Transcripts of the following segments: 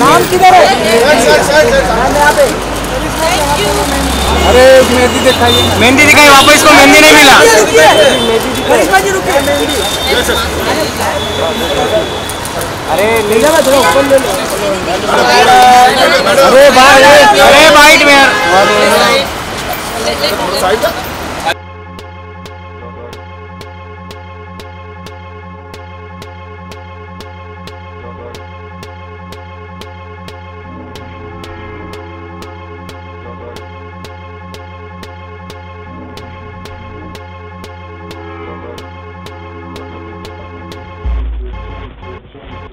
नाम किधर है? अरे मेहंदी दिखाइए मेहंदी दिखाई वापस इसको मेहंदी नहीं मिला। अरे ले जाना थोड़ा ऊपर ले लो। अरे भाई अरे वाइट में यार।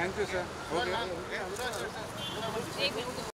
Thank you, sir. Okay.